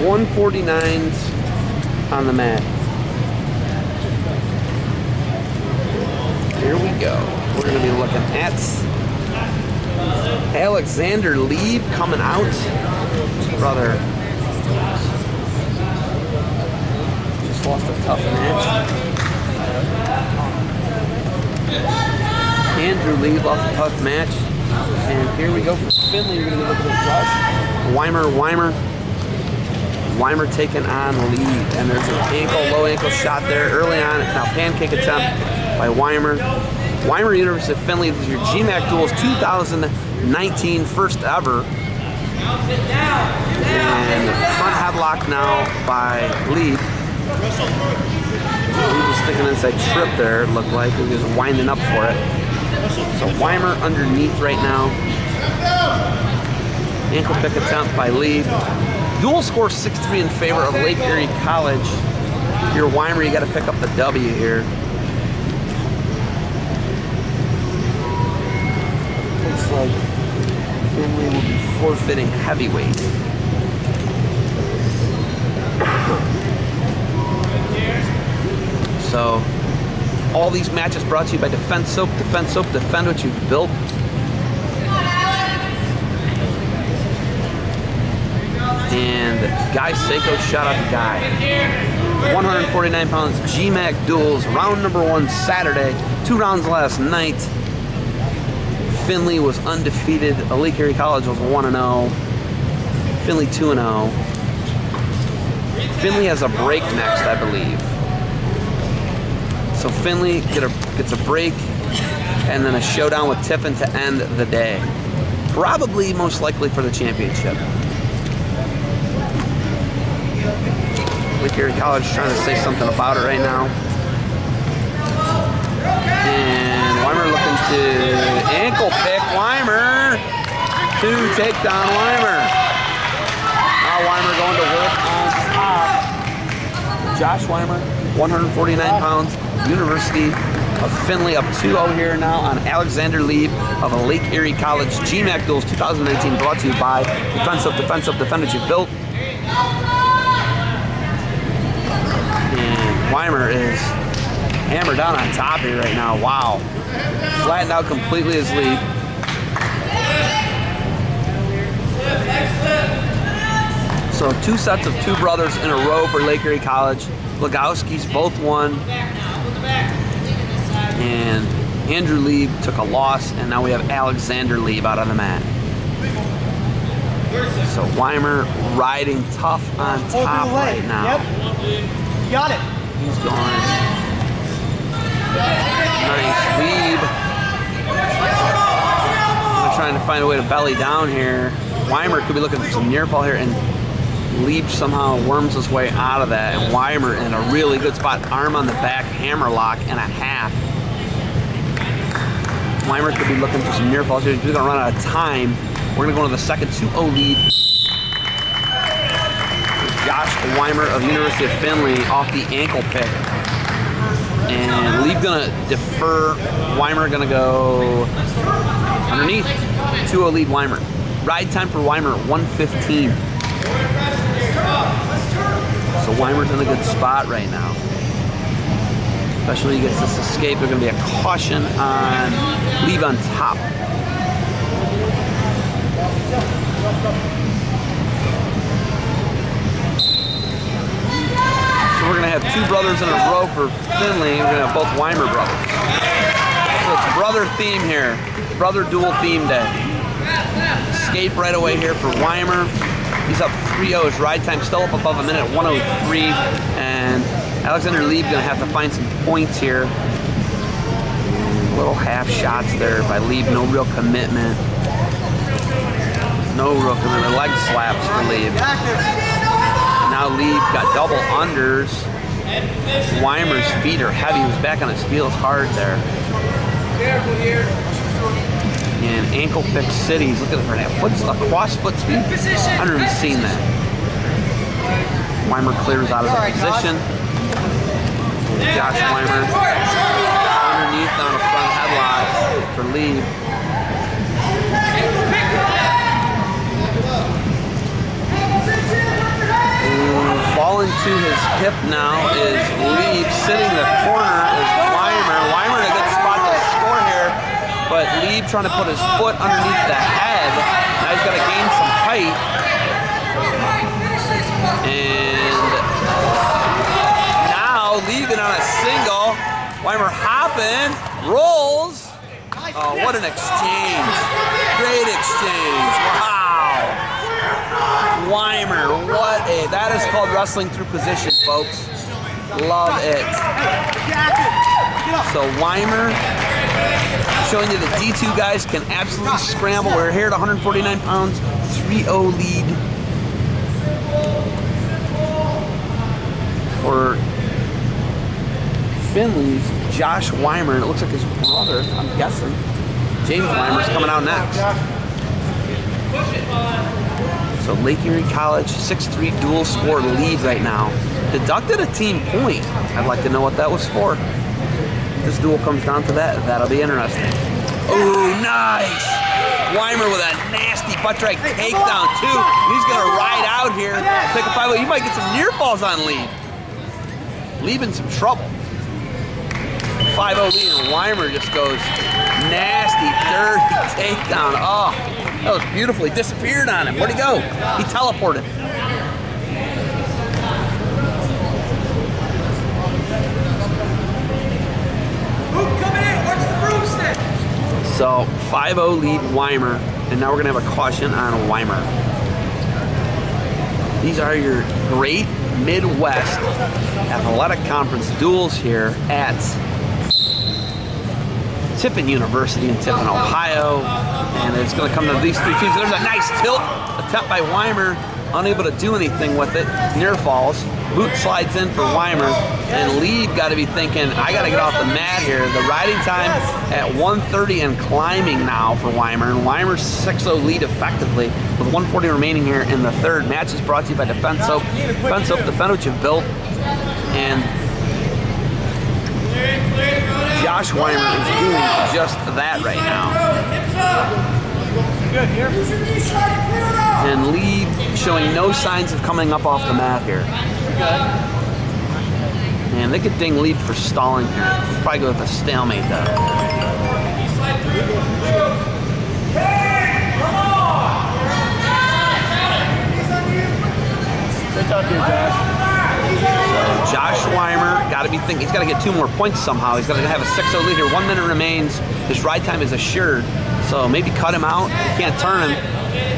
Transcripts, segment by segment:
149s on the mat. Here we go. We're going to be looking at Alexander Lieb coming out. Brother. Just lost a tough match. Andrew Lieb lost a tough match. And here we go for Findlay. We're going to be looking at Josh Wimer. Wimer. Wimer taking on Lieb. And there's an ankle, low ankle shot there early on. Now pancake attempt by Wimer. Wimer University of is your GMAC Duels 2019 first ever. And front headlock now by Lieb. He was sticking inside trip there, it looked like. He was winding up for it. So Wimer underneath right now. Ankle pick attempt by Lieb. Dual score 6-3 in favor of Lake Erie College. Your Wimer, you got to pick up the W here. Looks like Findlay will be forfeiting heavyweight. So all these matches brought to you by Defense Soap. Defense Soap, defend what you've built. And Guy Seiko, shout out to Guy. 149 pounds, GMAC duels, round number one Saturday. Two rounds last night. Findlay was undefeated. Erie College was 1 0. Findlay 2 0. Findlay has a break next, I believe. So Findlay get a, gets a break and then a showdown with Tiffin to end the day. Probably most likely for the championship. Lake Erie College trying to say something about it right now. And Wimer looking to ankle pick Wimer to take down Wimer. Now Wimer going to work on top. Josh Wimer, 149 pounds, University of Findlay up 2-0 here now on Alexander Lieb of Lake Erie College GMAC Duels 2019 brought to you by Defense Soap, Defense Soap, Defend You Built. And Wimer is hammered down on top here right now. Wow. Flattened out completely as Lieb. So two sets of two brothers in a row for Lake Erie College. Legowski's both won and Andrew Lieb took a loss, and now we have Alexander Lieb out on the mat. So Wimer riding tough on top right now. Got it. He's going. Nice Lieb. We're trying to find a way to belly down here. Wimer could be looking for some near fall here, and Lieb somehow worms his way out of that, and Wimer in a really good spot. Arm on the back, hammer lock, and a half. Wimer could be looking for some near falls here. He's going to run out of time. We're going to go into the second 2-0 lead. Josh Wimer of University of Findlay off the ankle pick. And going to defer. Wimer to go underneath. 2-0 lead Wimer. Ride time for Wimer, 115. So Wimer's in a good spot right now especially he gets this escape. There's to be a caution on Lieb on top. Brothers in a row for Findlay. We're going to have both Wimer brothers. So it's brother theme here. Brother dual theme day. Escape right away here for Wimer. He's up 3-0. His ride time still up above a minute, 103. And Alexander Lieb gonna have to find some points here. Little half shots there by Lieb, no real commitment. No real commitment. Leg slaps for Lieb. Now Lieb got double unders. Wimer's feet are heavy. He was back on his heels hard there. Careful here. And ankle pick cities. Look at for that. What's a cross foot speed? I've never even seen that. Wimer clears out of the position. Josh Wimer underneath on a front headlock for Lieb. hip now is Lieb. Sitting in the corner is Wimer. Wimer in a good spot to score here, but Lieb trying to put his foot underneath the head. Now he's got to gain some height. And now leaving on a single. Wimer hopping, rolls. Oh, what an exchange. Great exchange. Wow. Wimer, what that is called wrestling through position, folks. Love it. So Wimer showing you the D2 guys can absolutely scramble. We're here at 149 pounds, 3-0 lead for Findlay's Josh Wimer, and it looks like his brother, I'm guessing. James Wimer's coming out next. So Lake Erie College, 6-3 dual score lead right now. Deducted a team point. I'd like to know what that was for. If this duel comes down to that, that'll be interesting. Oh, nice! Wimer with a nasty butt drag takedown too. He's gonna ride out here, take a five. He might get some near falls on lead. Leave in some trouble. 5-0 lead, and Wimer just goes nasty, dirty takedown. Oh, that was beautiful. He disappeared on him. Where'd he go? He teleported. So 5-0 lead Wimer, and now we're gonna have a caution on Wimer. These are your great Midwest Athletic Conference duels here at Tiffin University in Tiffin, Ohio. And it's going to come to these three teams. There's a nice tilt attempt by Wimer, unable to do anything with it. Near falls. Boot slides in for Wimer. And Lieb got to be thinking, I got to get off the mat here. The riding time at 130 and climbing now for Wimer. And Wimer's 6-0 lead effectively with 140 remaining here in the third. Match is brought to you by Defense Soap. Defense Soap, defend what you've built. And Josh Wimer is doing just that right now. And Lieb showing no signs of coming up off the mat here. Man, they could ding Lieb for stalling here. Probably go with a stalemate though. Sit up here, Josh. Josh Wimer got to be thinking he's got to get two more points somehow. He's got to have a 6-0 lead here. One minute remains. His ride time is assured. So maybe cut him out. You can't turn him.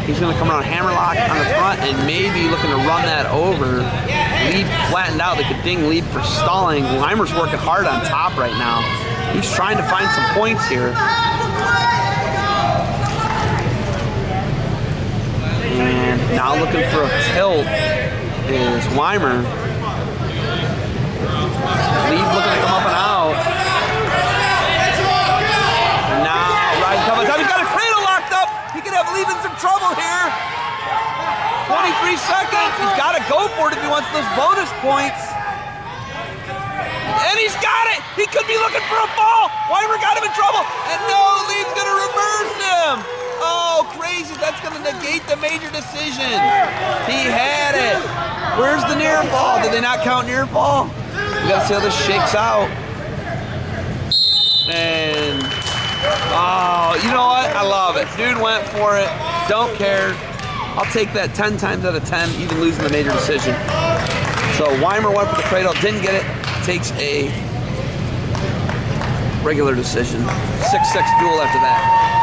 He's going to come around hammerlock on the front and maybe looking to run that over. Lead flattened out. They could ding Lieb for stalling. Wimer's working hard on top right now. He's trying to find some points here. And now looking for a tilt is Wimer. Lieb looking to come up and out. And now riding couple of times. He's got a cradle locked up. He could have Lieb in some trouble here. 23 seconds. He's got to go for it if he wants those bonus points. And he's got it. He could be looking for a fall. Wimer got him in trouble. And no, Lieb's going to reverse him. Oh, crazy. That's going to negate the major decision. He had it. Where's the near fall? Did they not count near fall? We got to see how this shakes out. And, oh, you know what? I love it. Dude went for it. Don't care. I'll take that 10 times out of 10, even losing the major decision. So Wimer went for the cradle, didn't get it. Takes a regular decision. 6-6 duel after that.